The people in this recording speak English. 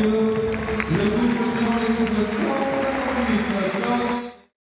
you.